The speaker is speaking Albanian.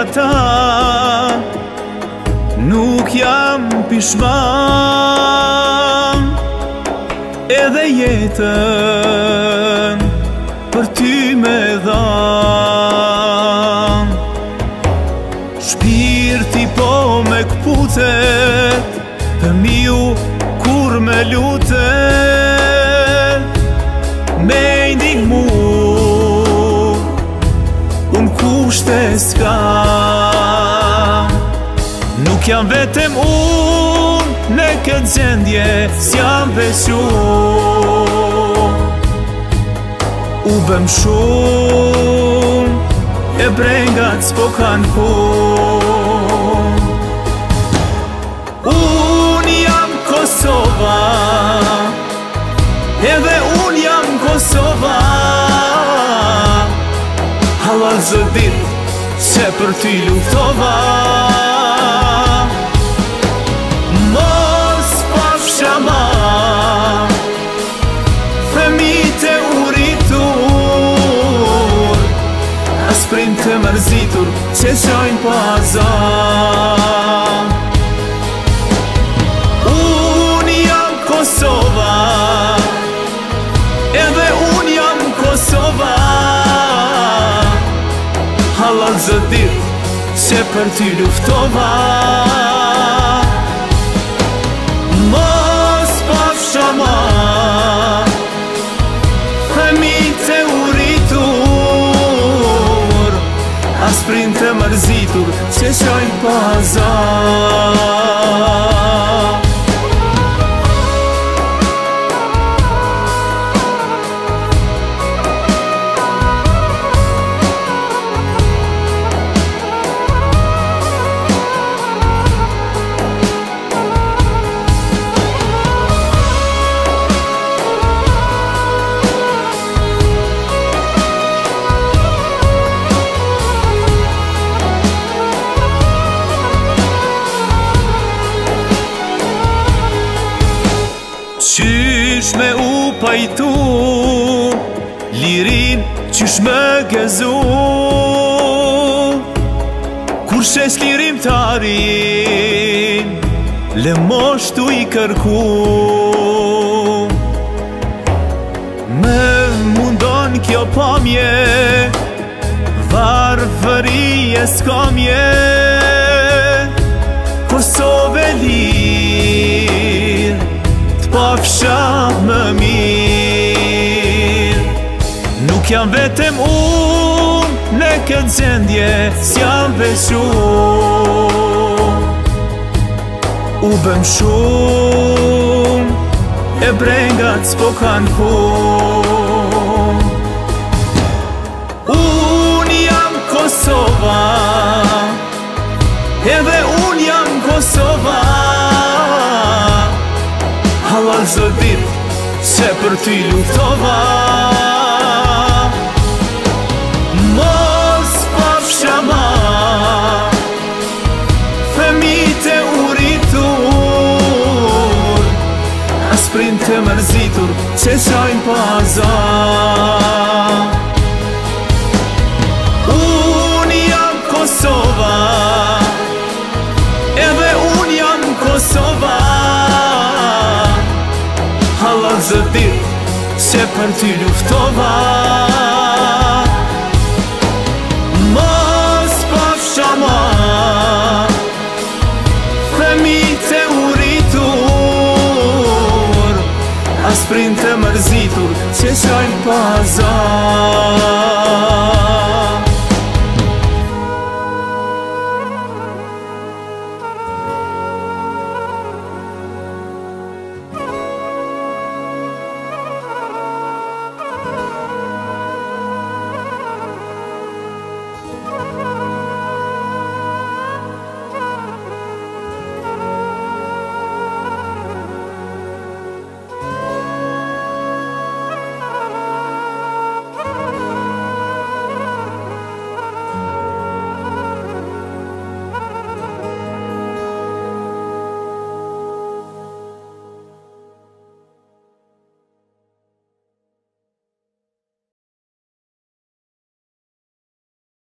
ata Nuk jam pishman Edhe jetën Për ty me dham Shpirti po me këputet Për miu kur me lutet kushte s'ka Nuk jam vetëm unë Në këtë zendje S'jam vesu U bëm shumë E brengat s'po kanë pun dit Se për ti luftova Mos pafsha ma Femit e uritur Asprim të mërzitur Që shojnë po azar halal zëdir Se për ty luftova Mos paf shama Fëmijë të uritur Asprin të mërzitur Se shoj po azar Qysh me upajtu, lirin qysh me gëzu Kur shes lirim tarin, le moshtu i kërku Me mundon kjo pëmje, varëfëri e skomje pafsha po më mirë Nuk jam vetëm unë në këtë zendje s'jam besu U bëm shumë e brengat s'po kanë punë Unë jam Kosova se për ti luftova Mos pafsha ma Femite uritur Asprin të mërzitur që qajnë pazar po jam ti luftova Mos pas shama Femi të uritur Asprin të mërzitur Që qajnë pazar